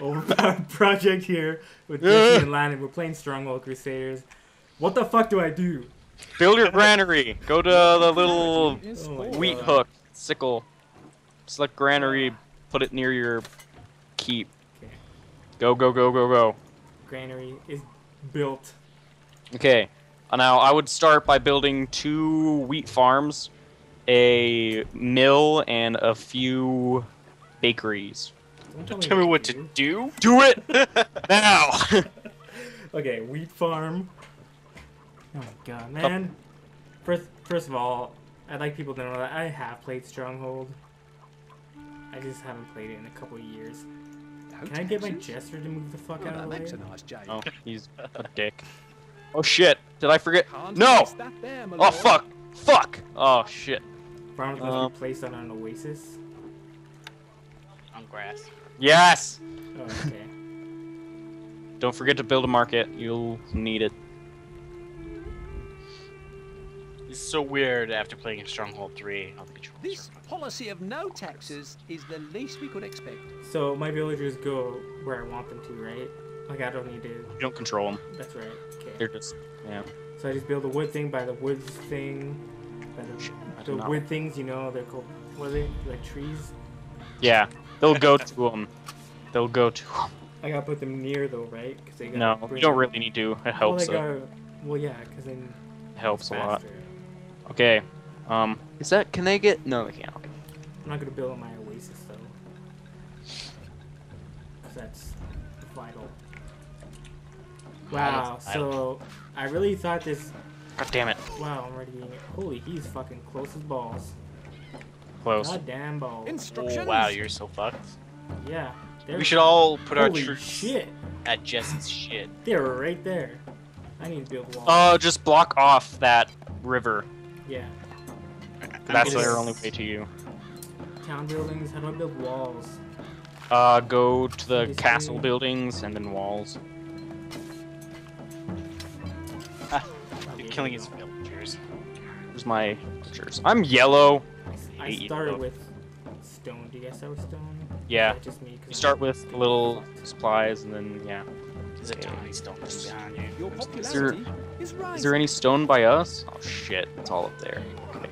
overpowered project here with Jesse and Landon. We're playing Stronghold Crusaders. What the fuck do I do? Build your granary. Go to the little Oh wheat God. hook, sickle. Select granary. Put it near your keep. Okay. Go, go, go, go, go. Granary is built. Okay. uh, Now I would start by building two wheat farms, a mill, and a few bakeries. Don't Tell me what to do. do. Do it now. Okay, wheat farm. Oh my god, man. First, first of all, I'd like people to know that I have played Stronghold. I just haven't played it in a couple of years. Can I get my jester to move the fuck Oh, out that of the makes way? a nice jade. oh, he's a dick. Oh shit! Did I forget? Can't No! there, Oh lord. fuck! Fuck! Oh shit! Farms must Um, be placed on an oasis. On grass. Yes! Oh, okay. Don't forget to build a market. You'll need it. It's so weird after playing in Stronghold 3 on the controls. This policy of no taxes is the least we could expect. so my villagers go where I want them to, right? Like I don't need to. You don't control them. That's right. Okay. They're just yeah. So I just build a wood thing by the woods thing. By the, the wood things, you know, they're called. What are they? Like trees. Yeah, they'll go to them. They'll go to 'em. I gotta put them near though, right? Because they. No, you don't really need to. It Well, helps. they a- gotta, well, yeah, because then It helps it's a lot. Okay. Um, is that? Can they get? No, they can't. Okay. I'm not gonna build on my oasis though. 'Cause that's vital. Wow. that's So I really thought this. God damn it! Wow, I'm already. Holy, he's fucking close as balls. Close. Goddamn balls. Instructions. Oh, wow, you're so fucked. Yeah. They're, We should all put our troops shit. at Jesse's shit. They're right there. I need to build walls. Uh, just block off that river. yeah. That's their only way to you. Town buildings. How do I build walls? Uh, go to the This castle way. buildings and then walls. You're killing his villagers. Where's my pictures? I'm yellow. I hate you, started with stone. Do you guys start with stone? Yeah. Just me? 'Cause You I'm start with little fucked. supplies and then yeah. There's a tiny stone behind you. Your is rising. Is there any stone by us? Oh shit, it's all up there. Okay.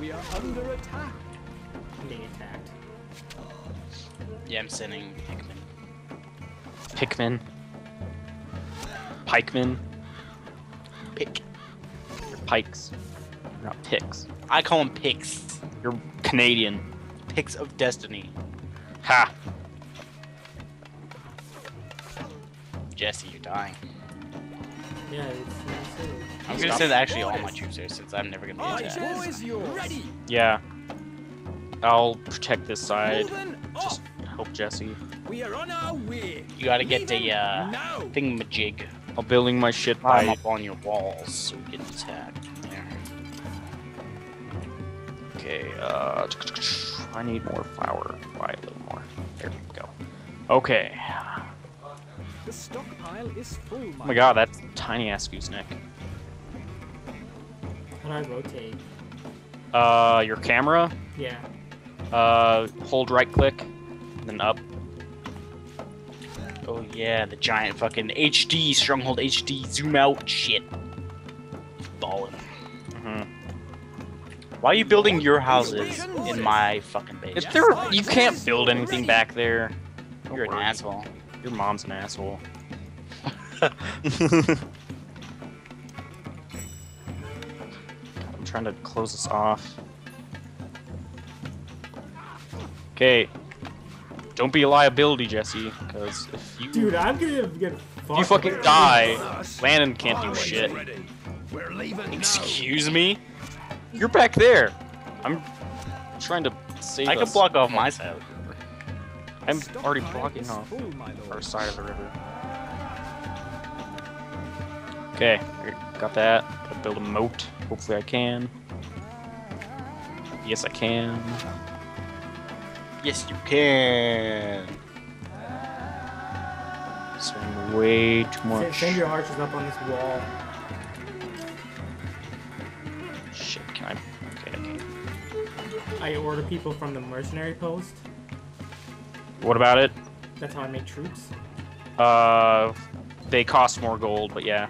We are under attack. I'm being attacked. Yeah, I'm sending Hickman. Pikmin. Pikemen. Pick. Pikes. You're not picks. I call them Picks. You're Canadian. Picks of Destiny. Ha! Jesse, you're dying. Yeah, it's, it's I'm gonna send actually all my troops there since I'm never gonna be attacked. Boys, ready. Yeah. I'll protect this side. Moving Just help Jesse. We are on our way. You gotta get the Leaving uh, now. thingamajig. I'm building my shit Climb by. up on your walls so we get attacked. There. Okay, uh. I need more flour. Buy a little more. There we go. Okay. The stockpile is full. Oh my god, that's a tiny ass gooseneck. How do I rotate? Uh, your camera. Yeah. Uh, hold right click, then up. Oh yeah, the giant fucking HD Stronghold HD zoom out shit. Ballin'. hmm Why are you building your houses in my fucking base? If there, you can't build anything back there. You're an asshole. Your mom's an asshole. I'm trying to close this off. Okay. Don't be a liability, Jesse, because if you Dude, I'm gonna get fucked. you fucking die, Landon can't do shit. Excuse me? You're back there. I'm trying to save I can block off my side. of the river. I'm The already blocking is off full, my lord. our side of the river. Okay, got that. Gotta build a moat. Hopefully I can. Yes, I can. Yes, you can. Spending way too Send, much. send your archers up on this wall. I? Okay, I can. I order people from the mercenary post. What about it? That's how I make troops. Uh, they cost more gold, but yeah.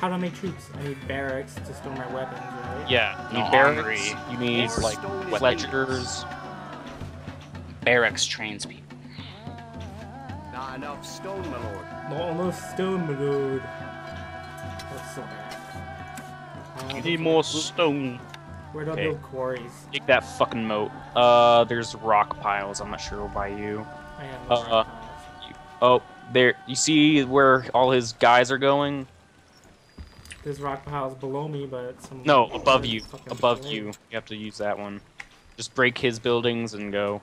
How do I make troops? I need barracks to store my weapons, right? Yeah, you No, need barracks, hungry. you need It's like weapons. fletchers. Barracks trains people. Not enough stone, my lord. Not enough stone, my lord. That's so bad. You need more stone. Where do I build quarries? Dig that fucking moat. Uh, there's rock piles. I'm not sure by you. I have no Uh, rock piles. Oh, there. You see where all his guys are going? There's rock piles below me, but some. No, above you. Above below. you. You have to use that one. Just break his buildings and go.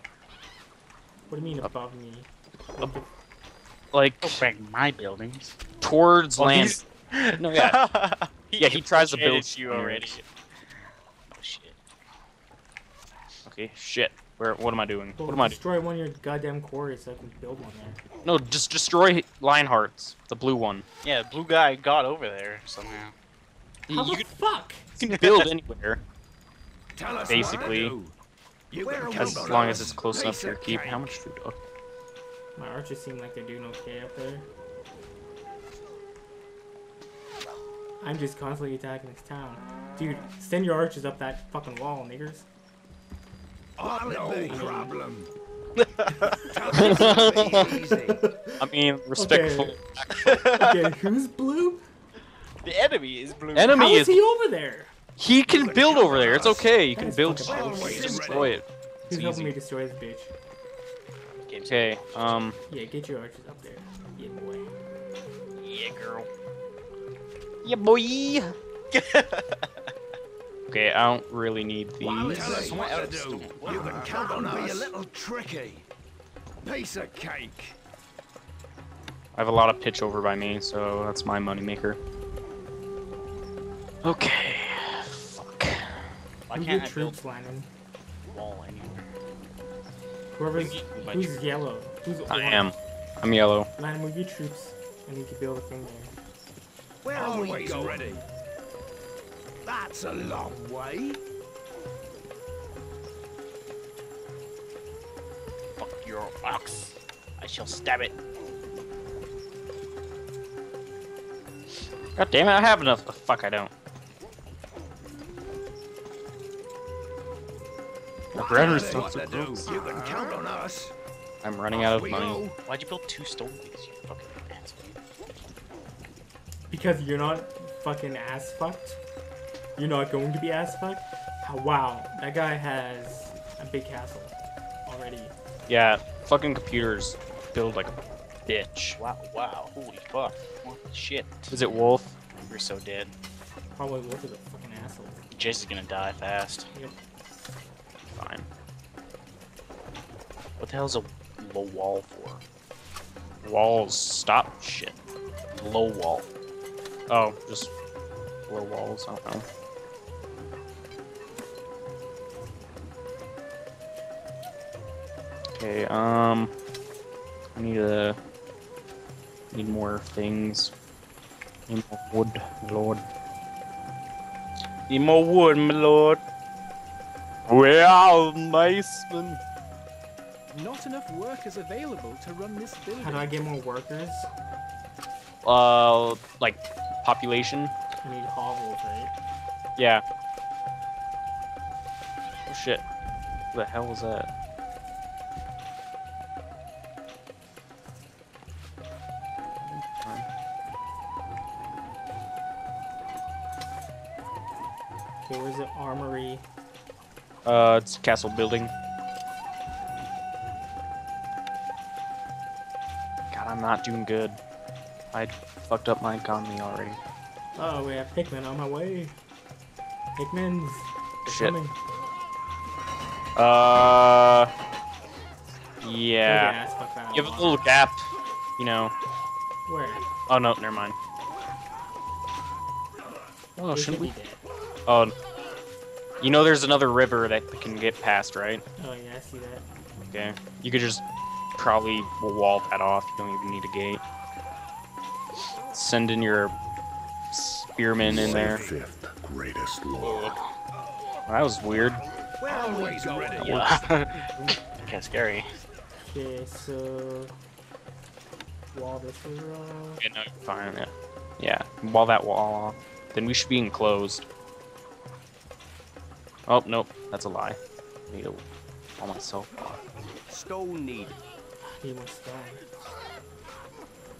What do you mean Up- above me? up- Like Don't break my buildings. towards Well, land. No, yeah. Yeah, he tries to build you already. yours. Oh shit. Okay, shit. Where? What am I doing? Well, What am I doing? destroy one of your goddamn quarries so I can build one there. No, just destroy Lionheart's, the blue one. Yeah, the blue guy got over there somehow. How You the fuck? You can build anywhere, Tell us basically, what to do. You Where can are we count as long us. as it's close enough to of keep. How much food? Oh, My archers seem like they're doing okay up there. I'm just constantly attacking this town. Dude, send your archers up that fucking wall, niggers. Oh, no problem. I mean, respectful. Okay, who's blue? The enemy is blue. Enemy How is is. he over there? He can build over there. It's okay. He can build. Just destroy it. Who's It's helping me destroy this bitch? Okay. Um. Yeah, get your archers up there. Yeah, boy. Yeah, girl. Yeah, boy. okay, I don't really need Tell these. us what out to do. You can count on Be a little tricky. Piece of cake. I have a lot of pitch over by me, so that's my moneymaker. Okay. Fuck. Why can't your I build troops, Lyman? a wall anywhere? Whoever's My who's troops. yellow? Who's I orange? am. I'm yellow. Lyman, move your troops. I need to build a thing there. Where are we Always going? ready. That's a long way. Fuck your ox. I shall stab it. God damn it! I have enough. Oh, fuck, I don't. My brother's Tell so us what to do. You can count on us. I'm running out of money. Why'd you build two stone wings, you fucking asshole? Because you're not fucking ass fucked. You're not going to be ass fucked. Ah, Wow, that guy has a big castle already. Yeah, fucking computers build like a bitch. Wow, wow, holy fuck. What shit? Is it Wolf? You're so dead. Probably Wolf is a fucking asshole. Jace is gonna die fast. Yep. Fine. What the hell's a low wall for? Walls, stop shit. Low wall. Oh, just low walls. I don't know. Okay, um, I need a need more things. Need more wood, my lord. Need more wood, my lord. Well, Maceman. Not enough workers available to run this building. How do I get more workers? Uh, like population. I need hovels, right? Yeah. Oh shit. What the hell was that? Uh, it's castle building. God, I'm not doing good. I fucked up my economy already. Oh, we have Pikmin on my way. Pikmins. they're Shit. coming. Uh, yeah. You have a little gap, you know. Where? Oh no, never mind. Oh, They shouldn't should we? Oh, you know, there's another river that can get past, right? Oh yeah, I see that. Okay. You could just probably wall that off. You don't even need a gate. Send in your spearmen in there. Fifth greatest lord. That was weird. Where are we Always ready. Yeah. Kind of scary. Okay, so wall this is off. Yeah, no, you're fine. Yeah. Yeah. Wall that wall off. Then we should be enclosed. Oh nope, that's a lie. I need a, wall my soul. Stone need. He was stone.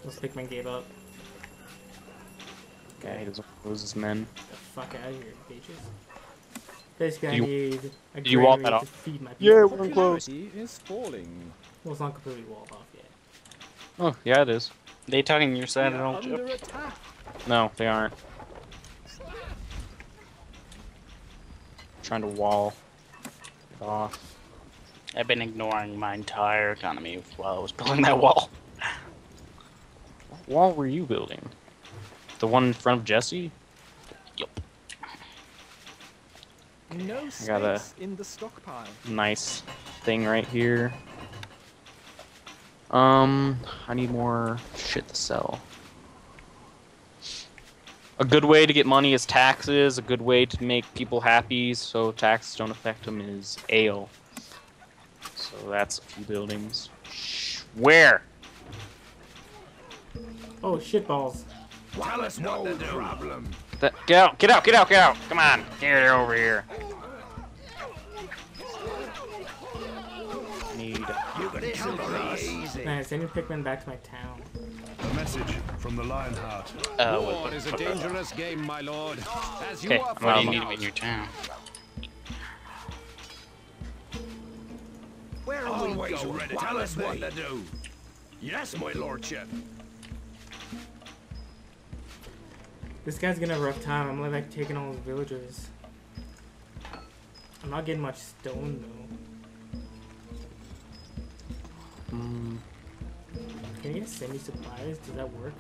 Those Pikmin gave up. Okay, he doesn't lose his men. the fuck out of here, bitches. Basically, I Did you- need a did you wall granary that to off? feed my Yeah, we're close. Popularity is falling. Well, it's not completely walled off yet. Oh, yeah, it is. They talking your side We at are all, under attack. No, they aren't. Trying to wall it off. I've been ignoring my entire economy while I was building that wall. What wall were you building? The one in front of Jesse? No I got a- in the stockpile. Nice thing right here. Um, I need more shit to sell. A good way to get money is taxes. A good way to make people happy so taxes don't affect them is ale. So that's a few buildings. Where? Oh, shitballs. Tell us what to do. problem. That, get out! Get out! Get out! Get out! Come on! Get over here. Need. You can handle easy. Man, sending Pikmin back to my town. A message from the Lionheart. Uh, War what, is a dangerous game, my lord. As you Okay, are I'm for out what do you my- need in your town? Where are we going? Tell us what to do. Yes, my lordship. This guy's gonna have a rough time. I'm like taking all his villagers. I'm not getting much stone though. Mm, Can you get semi supplies? Does that work?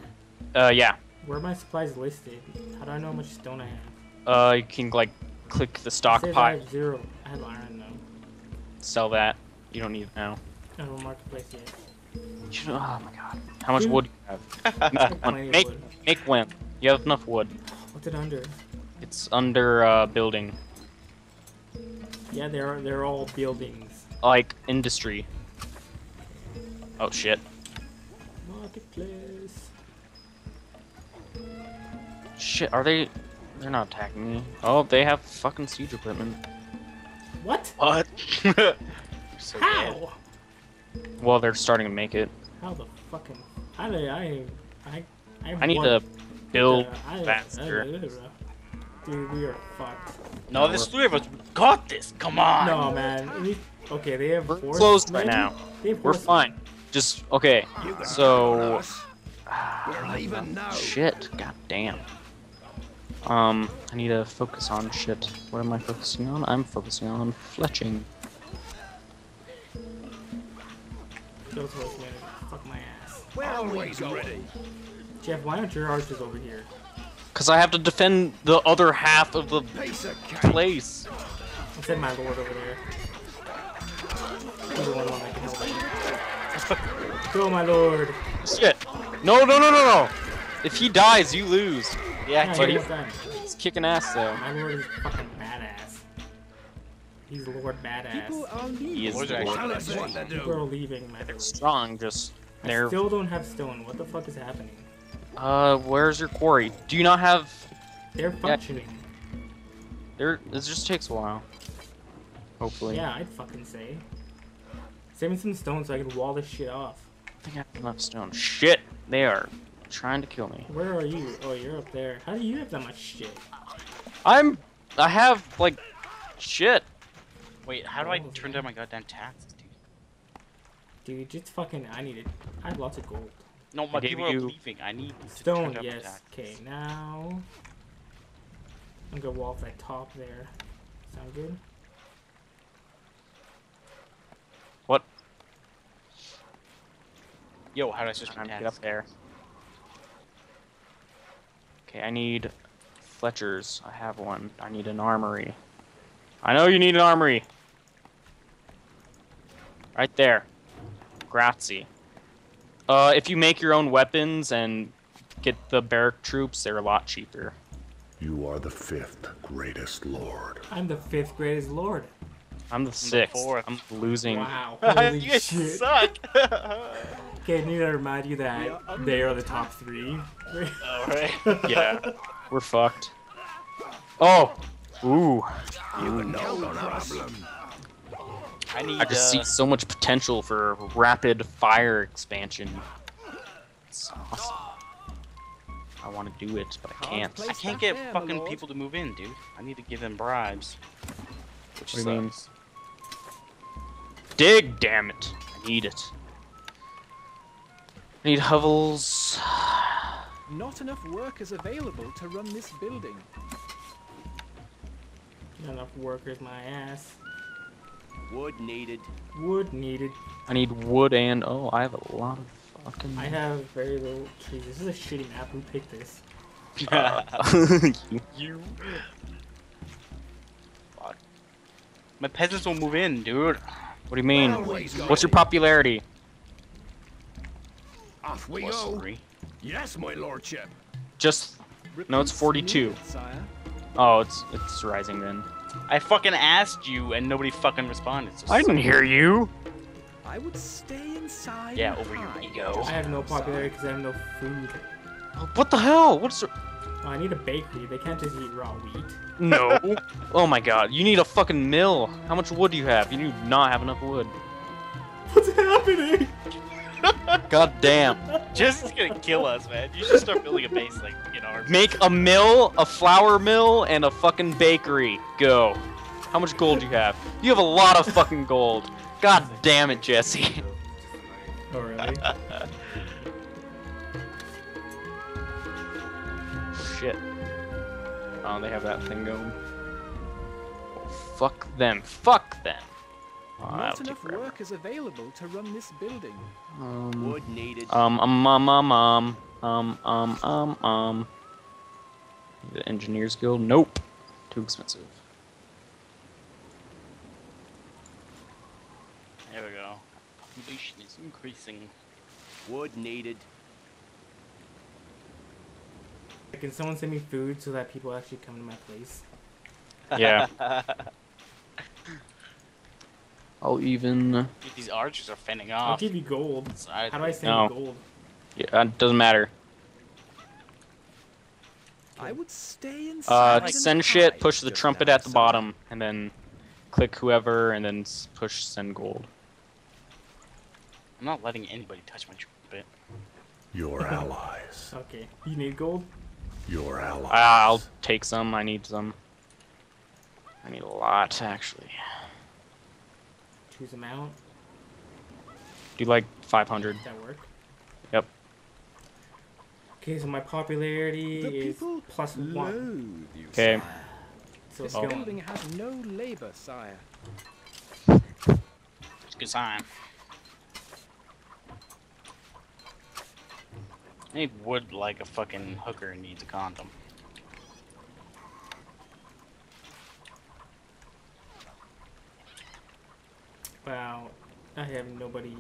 uh, yeah. Where are my supplies listed? How do I know how much stone I have? Uh, you can like click the I stockpile, have zero. I have iron though. sell that. You don't need it now. I have a marketplace yet. Should, oh my god. How much wood do you have? I Make have one. plenty of Make, wood. make. You have enough wood. What's it under? It's under uh, building, Yeah, they're they're all buildings. like industry. Oh shit. Marketplace. Shit, are they? They're not attacking me. Oh, they have fucking siege equipment. What? What? You're so dead. How? Well, they're starting to make it. How the fucking? I I I I. I need to build Uh, I- faster. Dude, we are fucked. No, there's three of us. We got this. Come on. No, man. We- Okay, they have We're closed right now. We're fine. Just okay. So- handle us. We're leaving now. Shit. God damn. Um, I need to focus on shit. What am I focusing on? I'm focusing on fletching. Those horse men. Fuck my ass. Where are we going? Jeff, why aren't your archers over here? Cause I have to defend the other half of the Piece of cake. place. I said my lord over there. He's the one that can help me. Go, my lord. Shit. No, no, no, no, no. If he dies, you lose. Yeah, Yeah, but he he- won't die. He's kicking ass though. My lord is fucking badass. He's Lord Badass. People are He is Lord's the actually- Lord. Tell us what to People are leaving, my lord. strong. Just I they're. still don't have stone. What the fuck is happening? Uh, where's your quarry? Do you not have? They're functioning. There. It just takes a while. Hopefully. Yeah, I'd fucking say. Send me some stone so I can wall this shit off. I think I have enough stone. Shit. They are trying to kill me. Where are you? Oh, you're up there. How do you have that much shit? I'm. I have like, shit. Wait, how do I turn down my goddamn taxes, dude? Dude, just fucking. I need it. I have lots of gold. No, my gave people are you- leaving. I need to turn Stone, yes. Okay, now. I'm gonna wall off that top there. Sound good? What? Yo, how do I switch my get up there. Okay, I need Fletcher's. I have one. I need an armory. I know you need an armory. Right there. Grazie. Uh, if you make your own weapons and get the barrack troops, they're a lot cheaper. You are the fifth greatest lord. I'm the fifth greatest lord. I'm the sixth. fourth. I'm losing. Wow. Holy you guys shit. suck. Okay, I need to remind you that they are the top three. Alright. Yeah, we're fucked. Oh, ooh. You no problem. I need. I just uh, see so much potential for rapid fire expansion. It's awesome. I want to do it, but I can't. I can't get there, fucking people to move in, dude. I need to give them bribes. Which What do you mean? sucks. Dig, damn it. I need it. I need hovels. Not enough workers available to run this building. Not enough workers, my ass. Wood needed. Wood needed. I need wood and oh, I have a lot of fucking. I have very little trees. This is a shitty map. Who picked this? You- You. My peasants won't move in, dude. What do you mean? Always What's your it. popularity? Off we Plus go. three. Yes, my lordship. Just No, it's 42. oh, it's it's rising then. I fucking asked you and nobody fucking responded. So I didn't hear you. I would stay inside. Yeah, over your hide. ego. I have no popularity because I have no food. Oh, what the hell? What's the... Oh, I need a bakery. They can't just eat raw wheat. no? oh my god, you need a fucking mill. How much wood do you have? You do not have enough wood. What's happening? God damn. Just gonna kill us, man. You should start building a base like you know. our- Make a mill, a flour mill, and a fucking bakery. Go. How much gold do you have? You have a lot of fucking gold. God damn it, Jesse. Oh, really? Shit. Oh, they have that thing going. Fuck them. Fuck them. Oh, Not enough forever. workers available to run this building. Um, Wood needed. um, um, um, um, um, um, um, um, um. The Engineers Guild? Nope. Too expensive. There we go. Population is increasing. Wood needed. Can someone send me food so that people actually come to my place? Yeah. I'll even. Dude, these archers are fending off. I'll off. give you gold. I- How do I send No. you gold? Yeah, it doesn't matter. I would stay inside. Uh, send shit, push the trumpet at the bottom, and then click whoever, and then push send gold. I'm not letting anybody touch my trumpet. Your allies. Okay. You need gold? Your allies. I'll take some. I need some. I need a lot, actually. Choose amount. Do like 500. Does that work? Yep. Okay, so my popularity The is plus one. you, Okay. sire. So This it's going. building has no labor, sire. It's a good sign. I need wood like a fucking hooker needs a condom. Wow. I have nobody.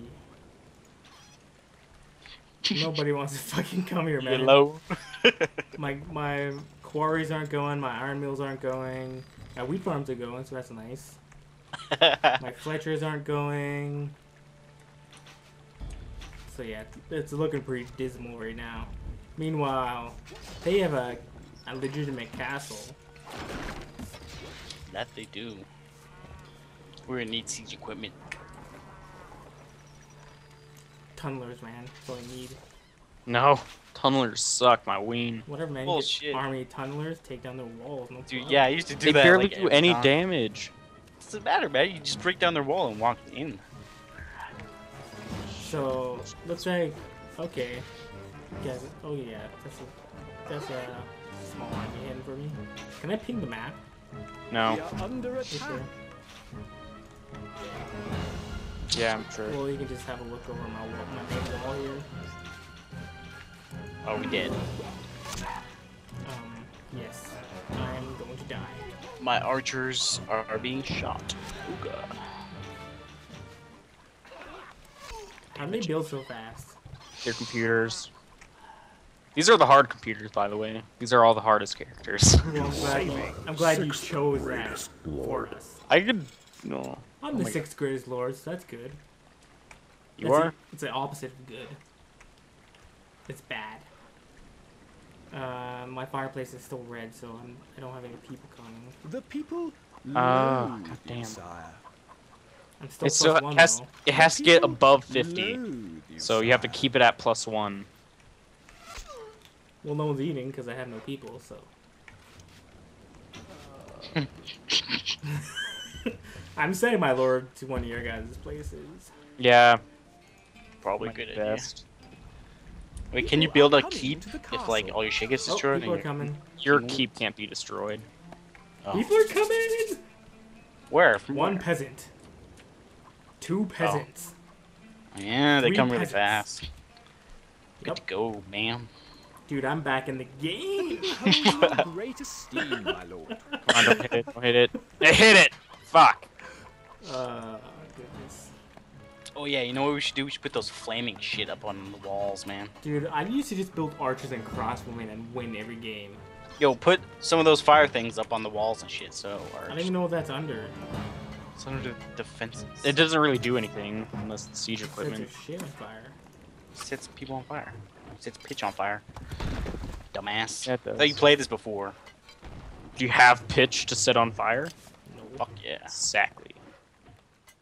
Nobody wants to fucking come here, man. Yellow. My my quarries aren't going. My iron mills aren't going. My wheat farms are going, so that's nice. My Fletchers aren't going. So yeah, it's looking pretty dismal right now. Meanwhile, they have a, a legitimate castle. that they do. We're gonna need siege equipment. Tunnelers, man. That's all I need. No. Tunnelers suck, my ween. Whatever, man. Bullshit. army tunnelers, take down their walls. No Dude, yeah, I used to do that. They barely like, do any time. damage. Doesn't matter, man. You just break down their wall and walk in. So looks like okay. Guys, oh yeah, that's a that's a small army hand for me. Can I ping the map? No. We are under Is attack. There- Yeah, I'm sure. Well, you can just have a look over my wall, my main wall here. Oh, we did. Um, yes, I'm going to die. My archers are, are being shot. Oh god. How do they build so fast? Your computers. These are the hard computers, by the way. These are all the hardest characters. Well, I'm glad, you, I'm glad you chose that for us. I could No. I'm Oh the my sixth greatest lord, so that's good. You That's are? the- it's the opposite of good. It's bad. Uh, my fireplace is still red, so I'm, I don't have any people coming. The people Ah, loathe goddamn. you, sire. I'm still It's plus still one it has though. it has to get above 50. you, So you have to keep it at plus one. Well, no one's eating because I have no people, so. I'm sending my lord, to one of your guys' places. Yeah. Probably my good idea. best. Wait, can you build a keep if like all your shit gets Oh, destroyed? people are and you're- coming. Your Mhm. keep can't be destroyed. Oh. People are coming! Where? From One where? peasant. Two peasants. Yeah, they Three come really peasants. fast. Good Yep. to go, man. Dude, I'm back in the game. Hold you great esteem, my lord. Come on, don't hit it. Don't hit it. It hit it! Fuck! Uh, goodness. Oh yeah, you know what we should do? We should put those flaming shit up on the walls, man. Dude, I used to just build archers and crossbowmen and win every game. Yo, put some of those fire things up on the walls and shit. So, I don't even know what that's under. It's under the defenses. It doesn't really do anything unless it's siege equipment. your shit on fire. sets people on fire. Sets pitch on fire. Dumbass. Yeah, it I thought you played this before. Do you have pitch to set on fire? No. Fuck yeah. Exactly.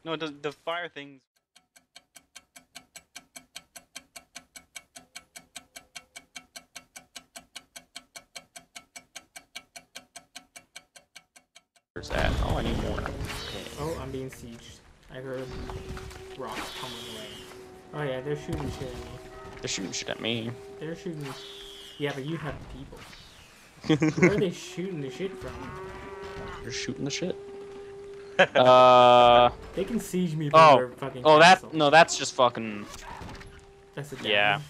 No, the the fire things. Where's that? Oh, I need more. Okay. Oh, I'm being sieged. I heard rocks coming away. Oh yeah, they're shooting shit at me. They're shooting shit at me. They're shooting. Yeah, but you have people. Where are they shooting the shit from? They're shooting the shit. Uh. They can siege me from Oh. their fucking Oh, that no, that's just fucking. That's a yeah. damage.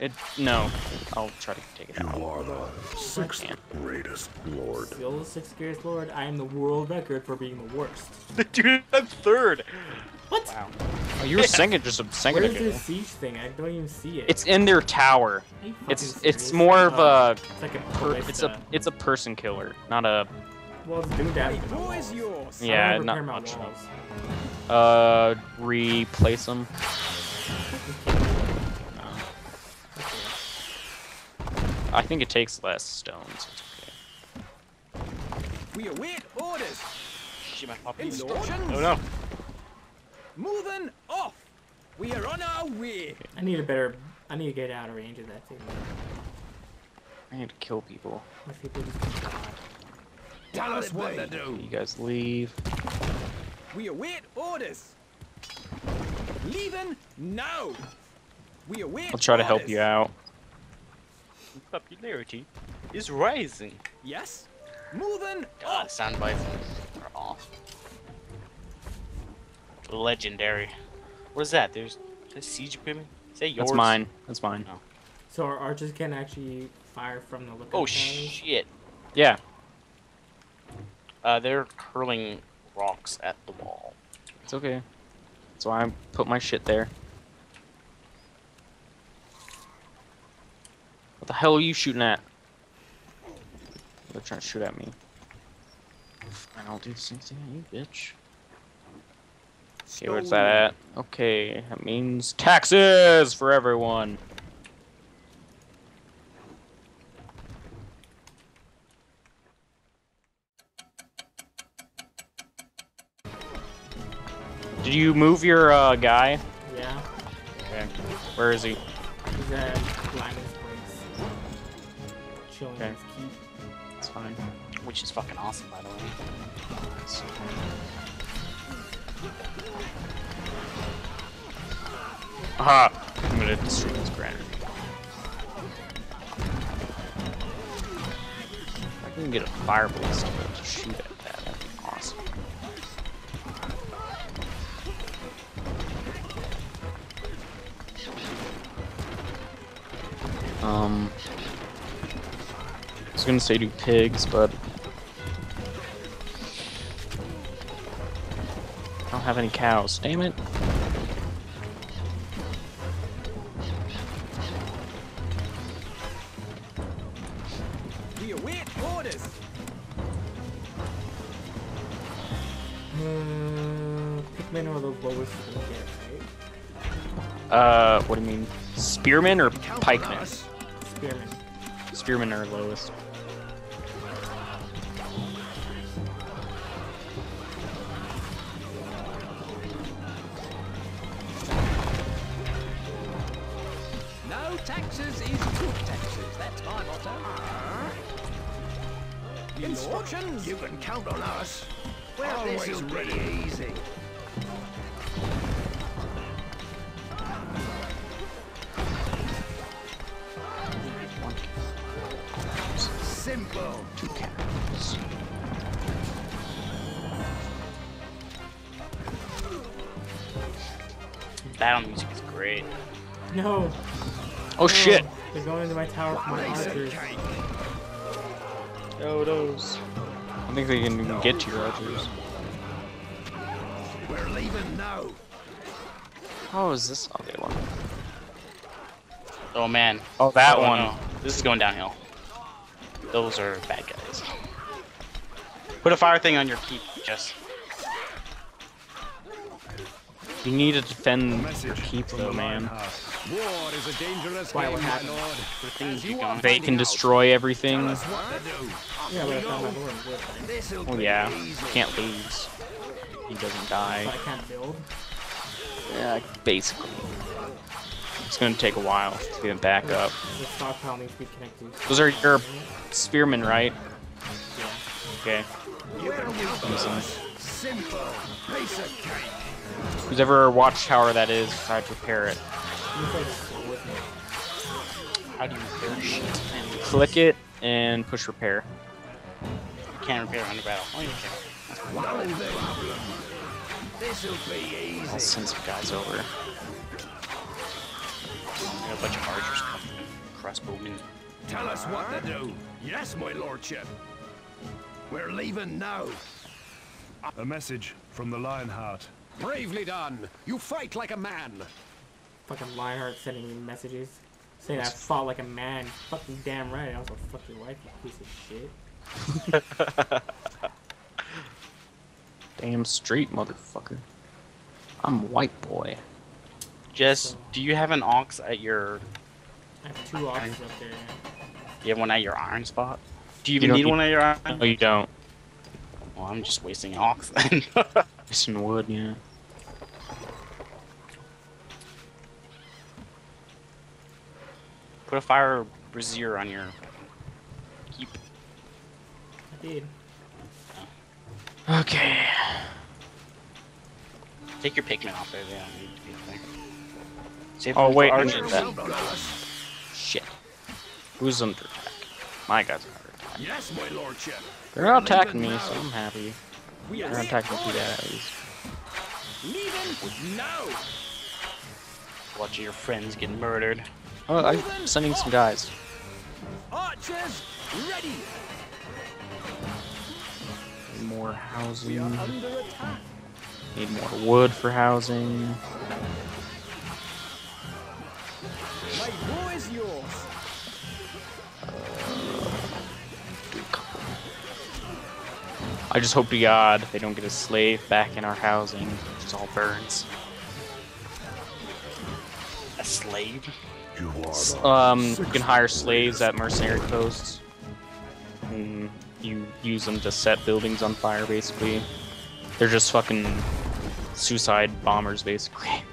It no. I'll try to take it You out. are the sixth greatest lord. Still the sixth greatest lord. I am the world record for being the worst. Dude, I'm third. What? Wow. Oh, you were singing just a second Where's this siege thing? I don't even see it. It's in their tower. It's fucking it's more of Oh, a It's like a per, it's a it's a person killer, not a Well, it's doing damage. to my War walls. is yours. I yeah, not much. walls. Uh, replace them. I think it takes less stones. Okay. We await orders. Shit. Instructions. Oh no. Moving off. We are on our way. I need a better. I need to get out of range of that thing. I need to kill people. My people. Tell us what to do. You guys leave. We await orders. Leaving now. We await I'll try to help you out. Popularity is rising. Yes. Moving ah, God, off. sound bites are off. Legendary. What is that? There's, there's siege equipment. Is that yours? That's mine. That's mine. Oh. So our archers can actually fire from the lookout Oh towers? shit. Yeah. Uh, they're hurling rocks at the wall. It's okay. That's why I put my shit there. What the hell are you shooting at? They're trying to shoot at me. I don't do the same thing at you, bitch. Okay, where's that at? Okay, that means taxes for everyone. You move your uh, guy? Yeah. Okay. Where is he? He's at Blindness Place. Chilling Okay. his keep. It's fine. Which is fucking awesome, by the way. Aha! I'm gonna destroy this granite. If I can get a fire ballista to shoot at Um, I was gonna say do pigs, but I don't have any cows. Damn it! We await orders. Uh, Pikmin are the lowest you can get, right? Uh, what do you mean? Spearmen or Count on pikemen? Us. Spearman. Spearmen are lowest. No taxes is good taxes. That's my motto. Instructions? You can count on us. Well, Always this'll be easy. Two cats. Battle music is great. No! Oh, oh shit! They're going into my tower for my Piece archers. cake. Oh those. I think they can even get to your archers. We're leaving now. Oh, is this? Okay, one. Oh man. Oh, that Oh, one. no. This is going downhill. Those are bad guys. Put a fire thing on your keep, Jess. You need to defend your Message keep from though, man. War is a dangerous Why, game, what happened? lord. The things As you you gone. are They can destroy everything. Tell us what to do. Yeah, but I found my lord Oh yeah, easy. can't lose. He doesn't die. But I can't build. Yeah, basically. It's gonna take a while to get back up. The stockpile needs to be connected. Those are your spearmen, right? Yeah. Okay. You can count on Use Simple. Piece of cake. Who's ever watchtower that is, try to repair it. Seems like sword. How do you repair shit? Click it and push repair. you can't repair under battle. Oh, you can. No problem. This'll I'll send some guys over. Got a bunch of archers coming. Crossbowmen. Tell us what to do. Yes, my lordship. We're leaving now. A message from the Lionheart. Bravely done. You fight like a man. Fucking Lionheart sending me messages. Saying I fought like a man. Fucking damn right. I also fuck your wife, you piece of shit. Damn straight, motherfucker. I'm white boy. Jess, do you have an ox at your? I have two oxes up there. You have one at your iron spot? Do you You even don't need need- one at your iron? No, you don't. Well, I'm just wasting an ox then. Some wood, yeah. Put a fire brazier on your keep. I did. Okay. Take your Pikmin off there. They don't need to be there. Save Oh, wait, I archers. need that. Count. Shit. Who's under attack? My guys are under attack. Yes, my lordship. They're not attacking me, so I'm happy. We They're not attacking too bad at least. leaving now. Watching your friends get murdered. Oh, I'm sending some guys. Archers, ready. Need more housing. We are under attack. Need more wood for housing. My bow is yours. Do a couple. I just hope to God they don't get a slave back in our housing, which is all burns. A slave? You are the Um, you can hire slaves at mercenary posts. And you use them to set buildings on fire, basically. They're just fucking suicide bombers, basically.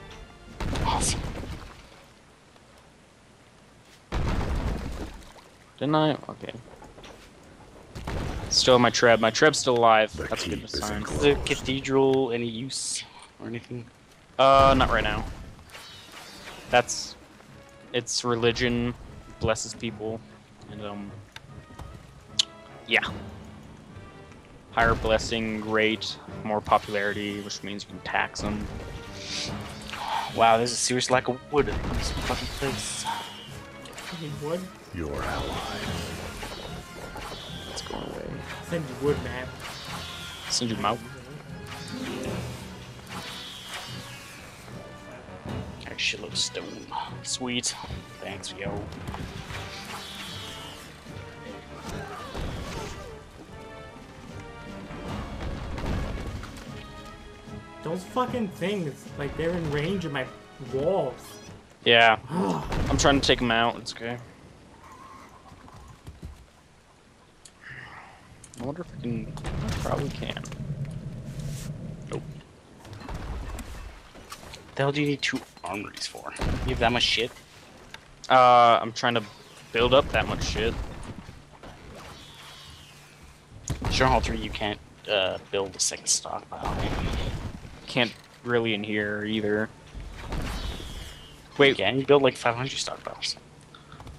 Didn't I? Okay. Still my treb. My treb's still alive. The That's a good sign. Is the cathedral any use or anything? Uh, not right now. That's its religion blesses people, and um, yeah. Higher blessing rate, more popularity, which means you can tax them. Wow, there's a serious lack of wood in this fucking place. You need wood? your ally. It's going away. Send you wood, man. Send you out. Got a shitload of stone. Sweet. Thanks, yo. Those fucking things, like they're in range of my walls. Yeah. I'm trying to take him out. It's okay. I wonder if I can. I probably can. The hell do you need two armories for? You have that much shit? Uh, I'm trying to build up that much shit. Stronghold 3, you can't uh, build a second stockpile. Can't really in here either. Wait, Yeah, you build like 500 stockpiles.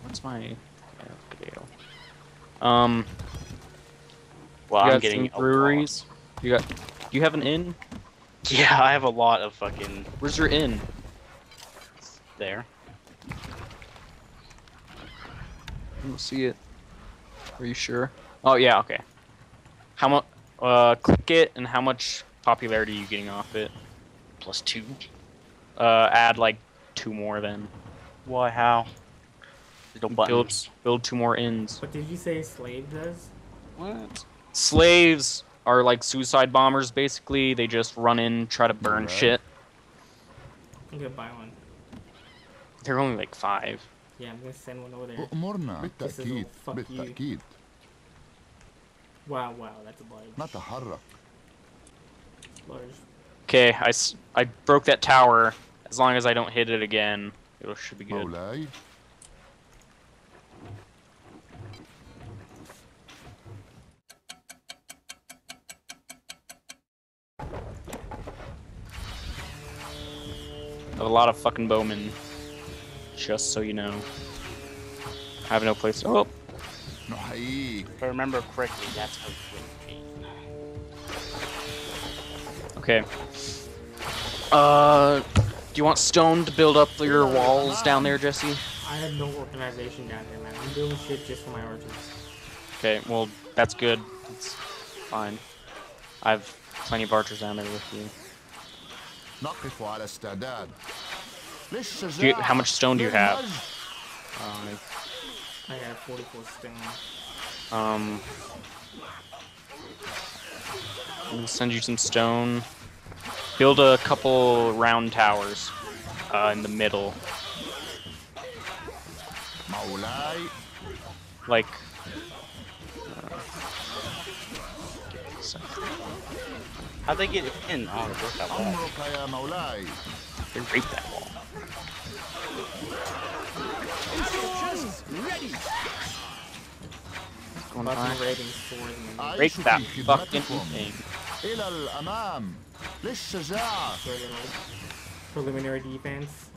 what's my yeah, video? Um, Well, you I'm got getting some breweries. You got. Do You have an inn. Yeah, I have a lot of fucking Where's your inn? there. I don't see it. Are you sure? Oh yeah, okay. How much? Uh, click it, and how much popularity are you getting off it? Plus two. Uh, add like two more then. Why? How? Don't buttons. Build, build two more ends. What did you say slave does? What? Slaves are like suicide bombers, basically. They just run in, try to burn right. shit. I'm gonna buy one. They're only like five. Yeah, I'm gonna send one over there. Oh, Morna, this is all, fuck you. Wow, wow, that's a large. Not a large. Okay, I, I broke that tower. As long as I don't hit it again, it should be good. Have a lot of fucking bowmen. Just so you know. I have no place to- oh! No, hay. If I remember correctly, that's how it would be. Okay. Uh... Do you want stone to build up your walls down there, Jesse? I have no organization down here, man. I'm doing shit just for my origins. Okay, well, that's good. It's fine. I've plenty of archers down there with you. Not before I stand do you, how much stone do you have? Um, I have 44 stone. Um, I'll send you some stone. Build a couple round towers uh, in the middle. Like... Uh, How'd they get in? Oh, they broke that wall. They raped that wall. What's going on? Rape that fucking thing. This Shazar! Preliminary defense.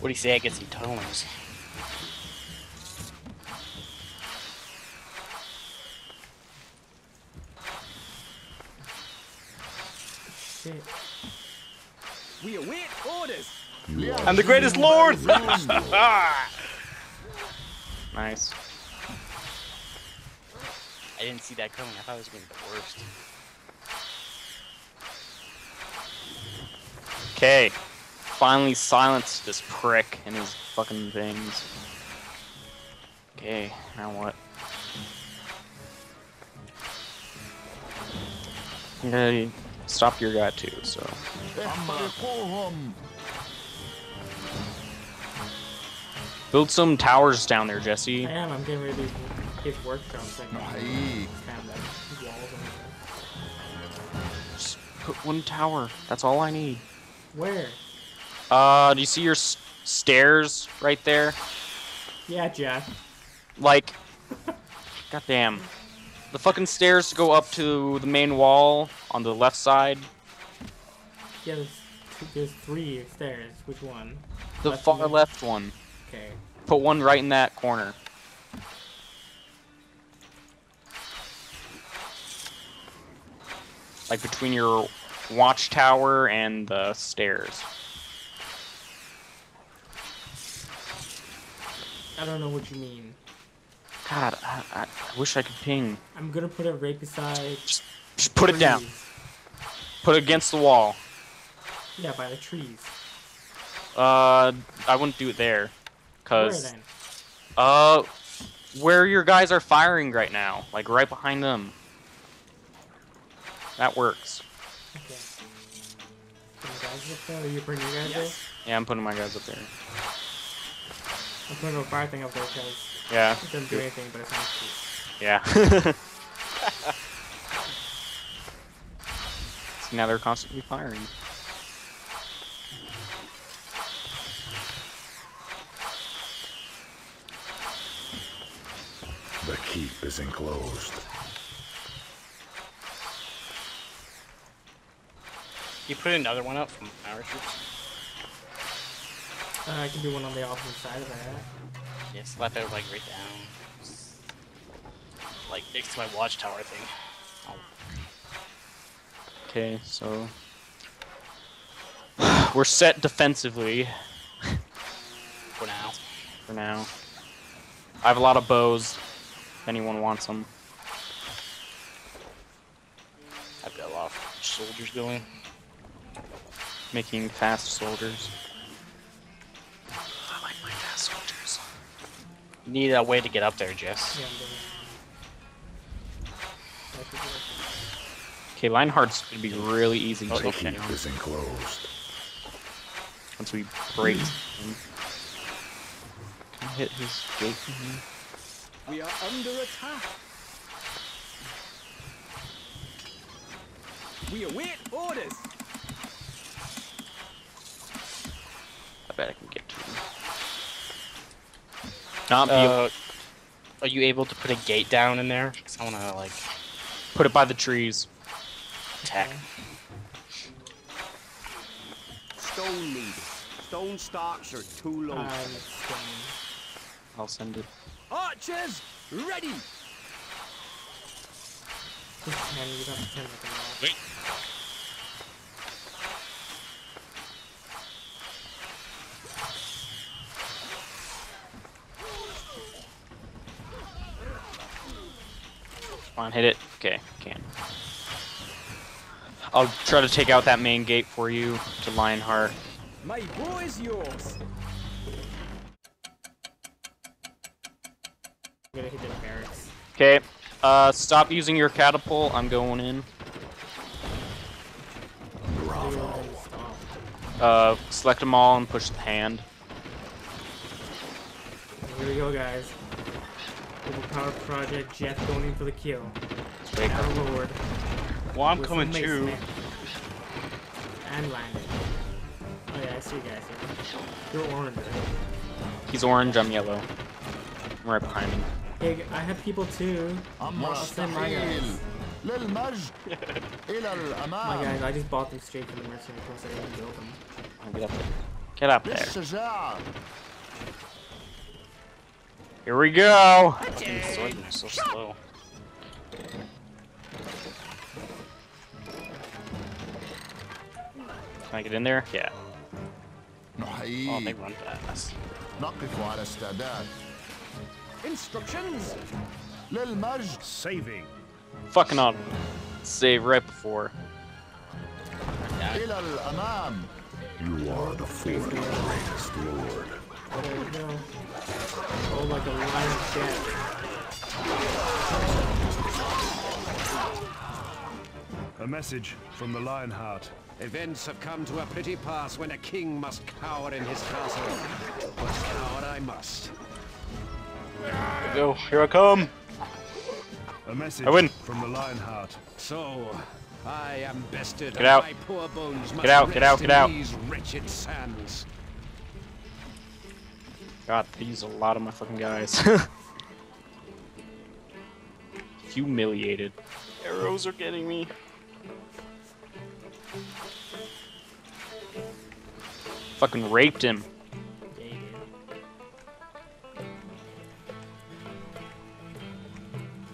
What do you say against some Shit. We await orders! I'm the greatest lord! nice. I didn't see that coming. I thought it was going to be the worst. Okay. Finally silenced this prick and his fucking things. Okay, now what? Yeah, stop your guy too, so. Build some towers down there, Jesse. I am, I'm getting rid of these work drones that kind Just put one tower. That's all I need. Where? Uh, do you see your s- stairs right there? Yeah, Jack. Like, goddamn. The fucking stairs to go up to the main wall on the left side. Yeah, there's, there's three stairs. Which one? The Left far one? left one. Okay. Put one right in that corner. Like between your watchtower and the stairs. I don't know what you mean. God, I, I, I wish I could ping. I'm gonna put it right beside. Just, just put it down. Put it against the wall. Yeah, by the trees. Uh, I wouldn't do it there. Where Cause, then? uh, where your guys are firing right now. Like right behind them. That works. Okay. Put guys up there? Are you putting your guys there? Yeah, I'm putting my guys up there. I'm putting a fire thing up there because Yeah. it doesn't do anything, but it's not cute. Yeah. See, now they're constantly firing. The keep is enclosed. You put another one up from our troops? Uh, I can do one on the opposite side of that. Yes, slap it like right down. Like next to my watchtower thing. Oh, Okay, so we're set defensively for now. for now. I have a lot of bows. If anyone wants them, I've got a lot of soldiers going. Making fast soldiers. I like my fast soldiers. You need a way to get up there, Jess. Yeah, I'm doing it. That should work. Okay, Lionheart's gonna be really easy to Oh, take okay. Keep is enclosed. once we break him. Can I hit his gate from here? We are under attack. We await orders. Bet I can get to him. Not be Uh, are you able to put a gate down in there? 'Cause I wanna like put it by the trees. attack. Stone needed. Stone stocks are too low. I'm staying. I'll send it. Archers, ready. Just hand you don't pretend like I'm not. Wait. Come on, hit it. Okay, can. I'll try to take out that main gate for you to Lionheart. My bow is yours. I'm gonna hit the barracks. Okay, uh, stop using your catapult. I'm going in. Bravo. Uh, select them all and push the hand. Here we go, guys. Overpowered Project Jet going in for the kill. Wait, Our Lord. Well, I'm with coming some too. masonry. And landed. Oh yeah, I see you guys here. You're orange, right? He's orange, I'm yellow. I'm right behind him. Hey, I have people too. أمر I'll send my مستحيل guys. للمجد إلى My guys, الأمام I just bought them straight from the mercenary course. I didn't build them. I'll get up there. Get up there. Here we go! Fucking swinging so slow. Can I get in there? Yeah. Oh, they run fast. Not before I understand that. Instructions. Lil Majd saving. Fucking on. Save right before. You are the fourth greatest lord. There we go. Oh, like a line of. A message from the Lionheart. Events have come to a pretty pass when a king must cower in his castle. But cower I must. Here go. Here I come. A message I win. from the Lionheart. So, I am bested. Get out. My poor bones Get out, get out, get out. These wretched sands. God, they use a lot of my fucking guys. Humiliated. Arrows are getting me. Fucking raped him. Yeah, you did.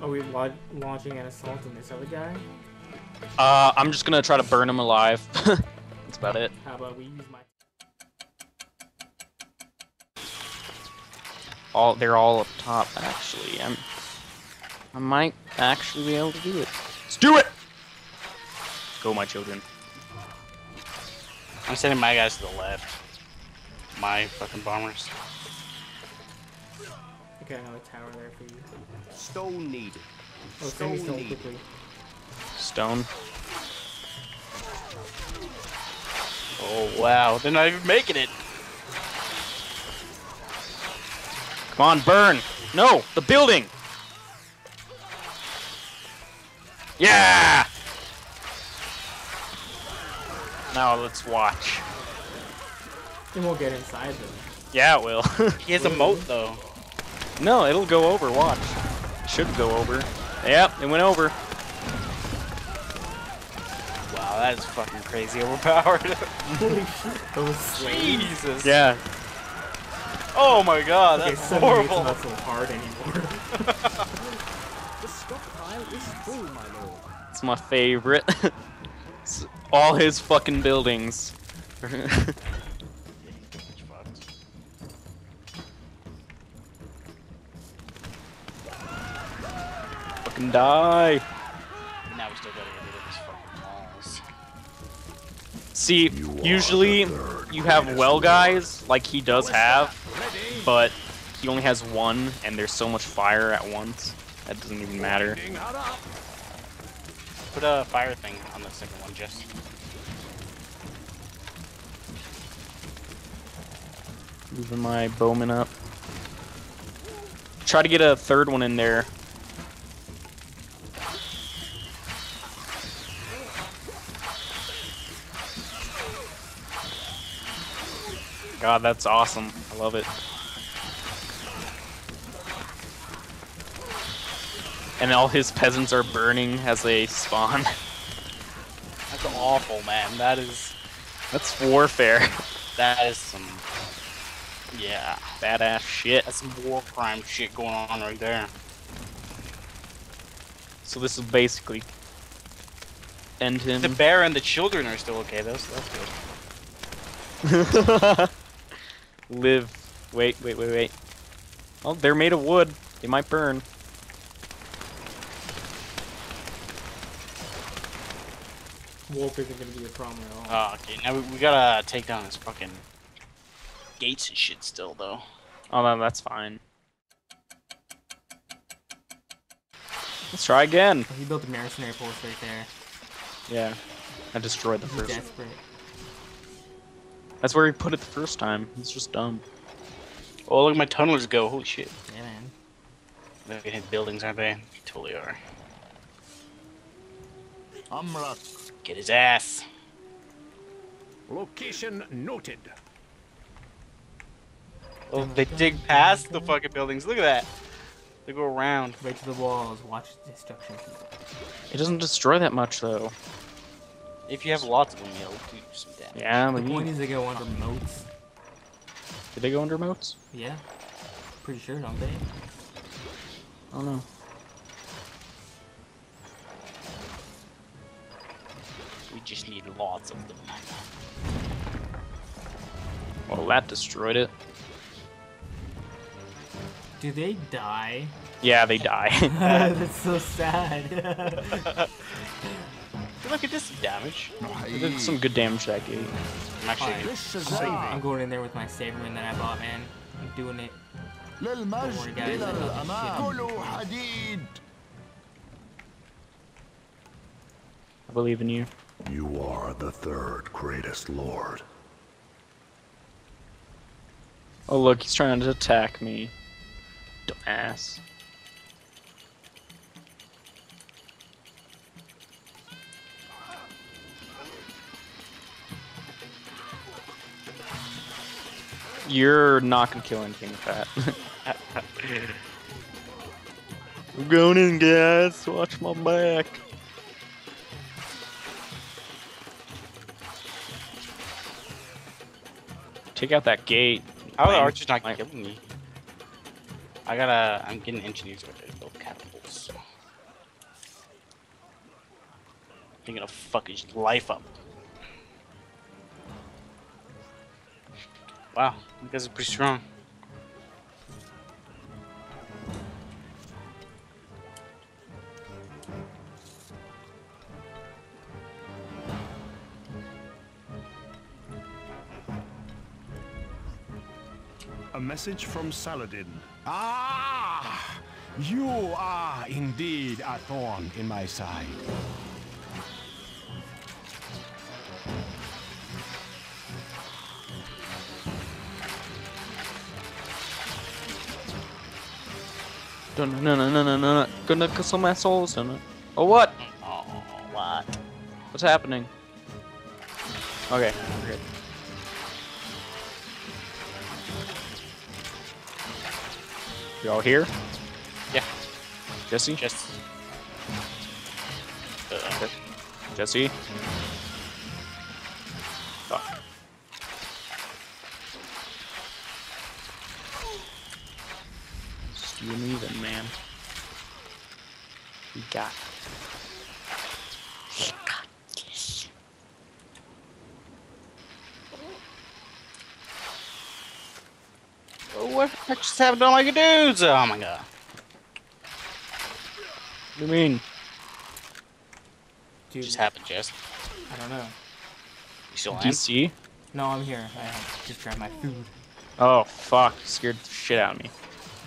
Are we la- launching an assault on this other guy? Uh, I'm just gonna try to burn him alive. That's about it. How about we use my... All they're all up top actually. I'm I might actually be able to do it. Let's do it! Go my children. I'm sending my guys to the left. My fucking bombers. Okay, another tower there for you. Stone needed. Oh, Stone stone needed. quickly. Stone. Oh wow, they're not even making it. Come on, burn! No, the building! Yeah! Now let's watch. It won't get inside them. Yeah, it will. He has a moat though. no, it'll go over, watch. Should go over. Yep, it went over. Wow, that is fucking crazy overpowered. Holy shit. Jesus. Yeah. Oh my god, Okay, that's suddenly it's horrible. not so hard anymore. The stockpile is full, my lord. It's my favorite. It's all his fucking buildings. fucking die. Now we still gotta get rid of his fucking walls. See, You usually you have well guys like he does have, but he only has one, and there's so much fire at once that doesn't even matter. Put a fire thing on the second one, just. Moving my bowman up. Try to get a third one in there. God, that's awesome. I love it. And all his peasants are burning as they spawn. That's awful, man. That is. That's warfare. That is some. Yeah. Badass shit. That's some war crime shit going on right there. So this is basically end him. The bear and the children are still okay, though, so that's good. Live. Wait, wait, wait, wait. Oh, they're made of wood. They might burn. warp isn't gonna be a problem at all. Oh, okay. Now we, we gotta take down his fucking gates and shit still, though. Oh, no, that's fine. Let's try again. He built a mercenary force right there. Yeah. I destroyed the He's first desperate. One. That's where he put it the first time. It's just dumb. Oh, look at my tunnelers go. Holy shit. Yeah, man. Look at hit buildings, aren't they? They totally are. Amrat Get his ass. Location noted. Oh, they dig past the fucking buildings. Look at that. They go around. Right to the walls. Watch the destruction. It doesn't destroy that much, though. If you have lots of them, it'll do some damage. Yeah, The but point is they go under moats. did they go under moats? Yeah. Pretty sure, don't they? I don't know. just need lots of them. Well, that destroyed it. Do they die? Yeah, they die. That's so sad. Look at this damage. I did some good damage that game. I'm actually saving. I'm going in there with my Saberman that I bought, man. I'm doing it. I believe in you. You are the third greatest lord. Oh, look, he's trying to attack me. Dumbass. You're not gonna kill anything with that. I'm going in, guys. Watch my back. Take out that gate. How are the archers not mine- killing me? I gotta. I'm getting engineers there to build catapults. They're gonna fuck his life up. Wow, you guys are pretty strong. message from Saladin. Ah! You are indeed a thorn in my side. Don't no no no no no no gonna kill my souls don't it? Oh what? Oh what? What's happening? Okay, okay. You all here? Yeah. Jesse? Just. Uh, Jesse? Fuck. Just you and me then, man. We got it. We got this. oh, what the heck just happened to all my dudes? Oh my god. What do you mean? Dude, just happened, Jess? I don't know. You still in? DC? No, I'm here. I just grabbed my food. Oh, fuck. You Scared the shit out of me.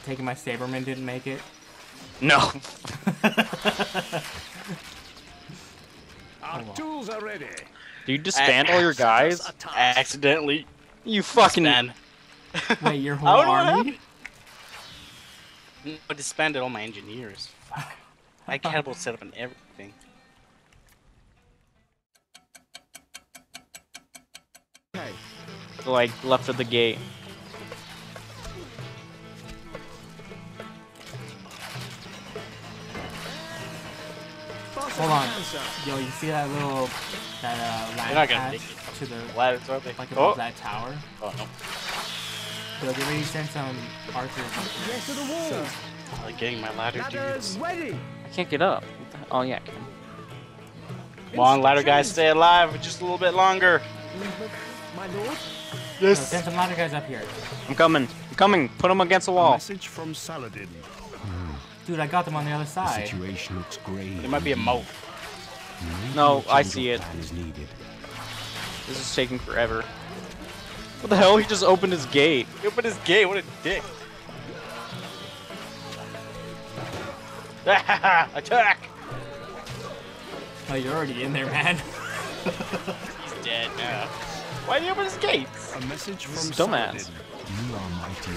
Taking my Saberman didn't make it. No. Our oh, tools are ready. Do you disband all your guys? Accidentally. You fucking. Disband. Wait, your whole don't know what army? I disbanded all my engineers. Fuck. My catapult setup and everything. Okay. Like, left of the gate. Hold on. Yo, you see that little that uh ladder not gonna patch make the Ladder thing. like oh. that tower? oh no. Yo, get ready to send some archers. Yes to the wall. I'm like getting my ladder Ladders dudes. ready. I can't get up. Oh, yeah, I can. Come on, ladder guys, stay alive just a little bit longer. My lord. Yo, there's some ladder guys up here. I'm coming. I'm coming. Put them against the wall. Message from Saladin. Dude, I got them on the other side. The Situation looks grave. There might be a moat. No, I see it. Needed. This is taking forever. What the hell? He just opened his gate. He opened his gate. What a dick. Attack! Oh, you're already in there, man. He's dead now. Why did he open his gates? A message from Dumbass. Saladin. You are mighty.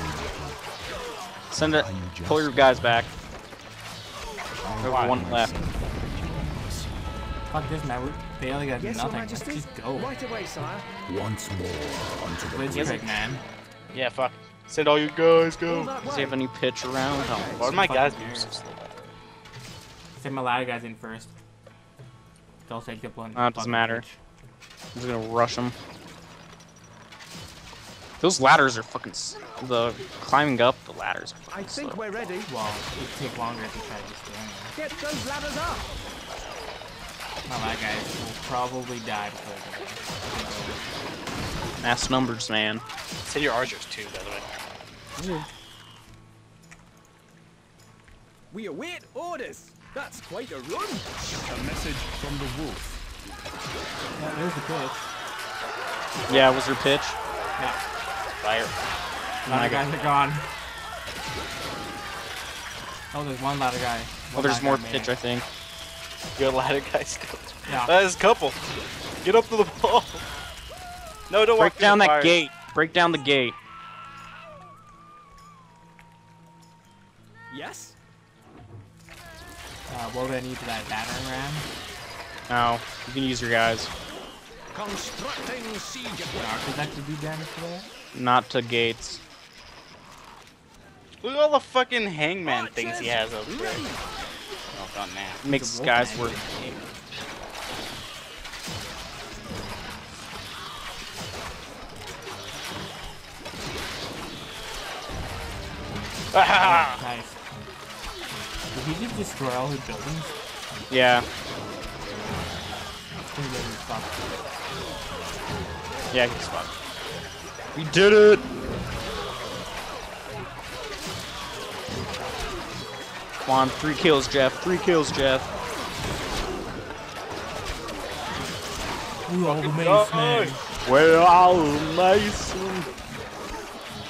Send it. You? Pull your guys back. I There's one left. myself in your loss. Fuck this, man. We barely got Yes, Your nothing. Let's just go. Right away, sire. Once more onto the Blitzkrieg, man. Yeah, fuck. Send all you guys go. that Does he have any pitch around? Oh, Why Oh, do my guys weird. so slow? Send my ladder guys in first. They'll take the blunt. Doesn't matter. i'm just gonna rush them. Those ladders are fucking. S the climbing up the ladders. Are I think slow. we're ready. Well, it'd take longer if you try to destroy them. Get those ladders up. My ladder guys will probably die before they Mass numbers, man. Send your archers too, by the way. We await orders. That's quite a run. A message from the wolf. Yeah, there's the pitch. Yeah, was your pitch? Yeah, Fire. ladder guys are gone. Oh, there's one ladder guy. Oh, One there's ladder more guy pitch, it. I think. Good ladder guys still. Yeah. That is a couple. Get up to the wall. No, don't Break through down the that fire. gate. Break down the gate. Yes. Uh, what would I need for that battering ram? Oh, you can use your guys. Constructing siege Would equipment. do damage for that? Not to gates. Look at all the fucking hangman things he has up there. Ready. Oh, done now. Makes The guys Wolfman. work. Ah! Nice. Did he just destroy all his buildings? Yeah, It's gonna get his fuck. yeah, he's fucked. We did it! Come on, three kills, Jeff. Three kills, Jeff. Ooh, all the mace, God. man. Where are Mason?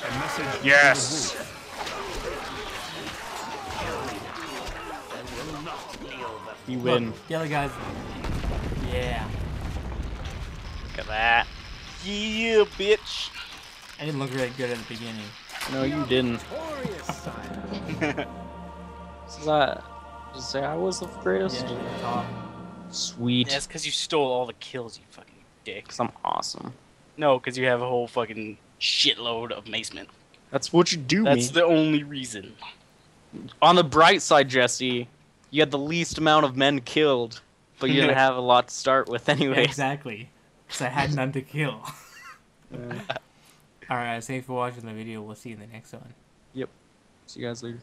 A message Yes. You win. Look, the other guys. Yeah. Look at that. Yeah, bitch. I didn't look really good at the beginning. No, you didn't. Glorious, sire. Is that just say I was the greatest? Yeah, the top. Sweet. That's because you stole all the kills, you fucking dick. Cause I'm awesome. No, because you have a whole fucking shitload of macement. That's what you do, That's me. the only reason. On the bright side, Jesse, you had the least amount of men killed, but you didn't have a lot to start with anyway. Exactly. Because I had none to kill. Alright, thanks for watching the video. We'll see you in the next one. Yep. See you guys later.